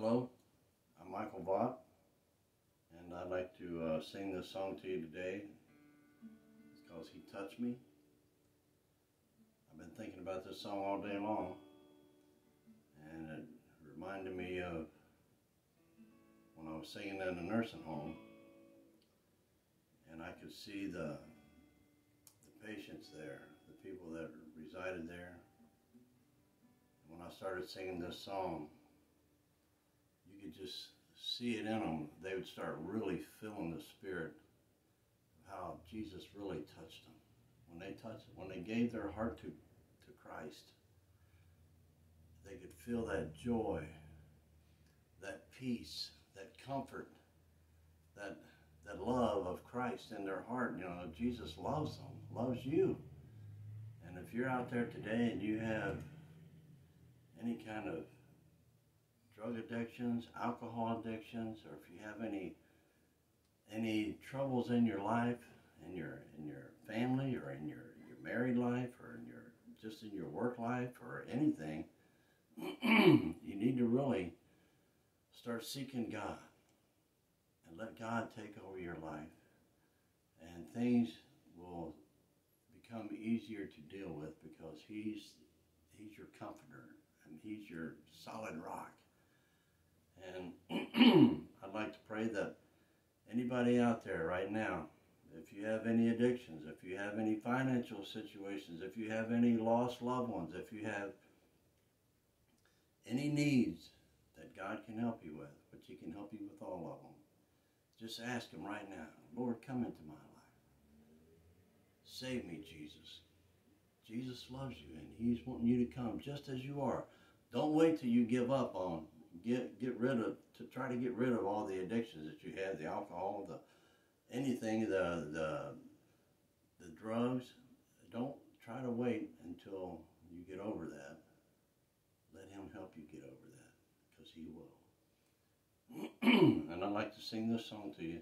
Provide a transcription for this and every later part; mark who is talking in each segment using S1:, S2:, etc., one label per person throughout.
S1: Hello, I'm Michael Vaught, and I'd like to uh, sing this song to you today. It's because He Touched Me. I've been thinking about this song all day long, and it reminded me of when I was singing in a nursing home, and I could see the, the patients there, the people that resided there. And when I started singing this song, you could just see it in them. They would start really feeling the spirit of how Jesus really touched them. When they touched, when they gave their heart to, to Christ, they could feel that joy, that peace, that comfort, that that love of Christ in their heart. You know, Jesus loves them, loves you. And if you're out there today and you have any kind of drug addictions, alcohol addictions, or if you have any any troubles in your life, in your in your family, or in your your married life, or in your just in your work life, or anything, you need to really start seeking God and let God take over your life, and things will become easier to deal with because He's He's your comforter and He's your solid rock. And I'd like to pray that anybody out there right now, if you have any addictions, if you have any financial situations, if you have any lost loved ones, if you have any needs that God can help you with, which He can help you with all of them, just ask Him right now, Lord, come into my life. Save me, Jesus. Jesus loves you and He's wanting you to come just as you are. Don't wait till you give up on get get rid of to try to get rid of all the addictions that you have, the alcohol, the anything, the the the drugs. Don't try to wait until you get over that. Let him help you get over that, because he will. and I'd like to sing this song to you.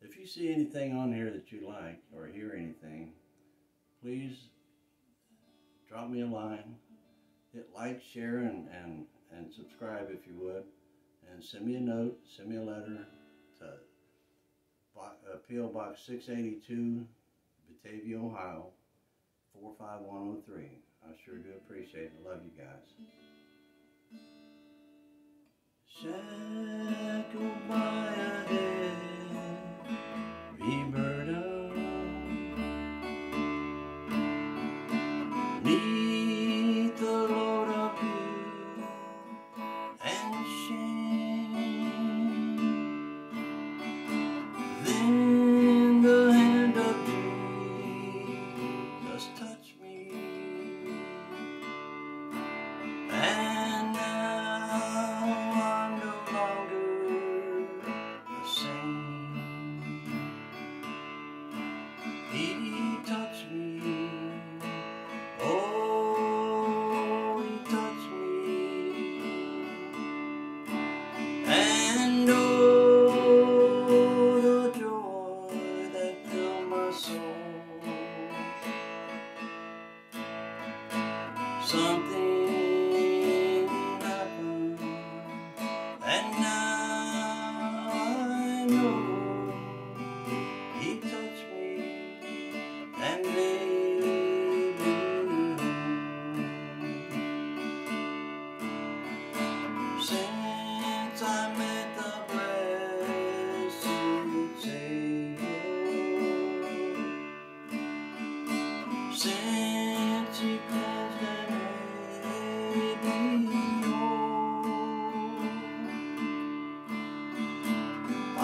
S1: If you see anything on here that you like or hear anything, please drop me a line. Hit like, share, and, and and subscribe if you would. And send me a note, send me a letter to uh, P.O. Box 682, Batavia, Ohio, 45103. I sure do appreciate it. Love you guys. Shackled by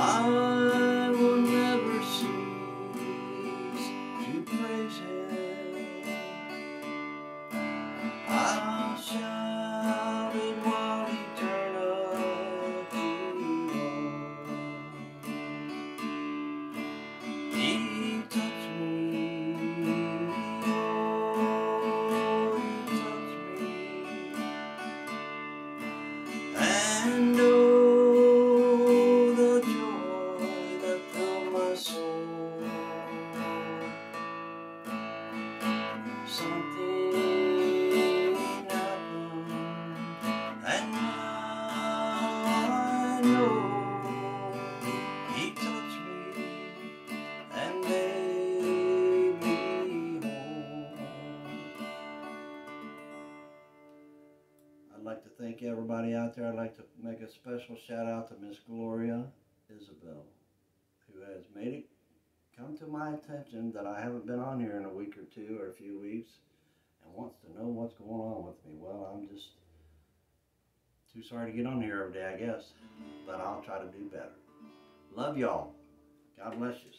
S1: I like to thank everybody out there. I'd like to make a special shout out to Miss Gloria Isabel, who has made it come to my attention that I haven't been on here in a week or two or a few weeks and wants to know what's going on with me. Well, I'm just too sorry to get on here every day, I guess, but I'll try to do better. Love y'all. God bless you.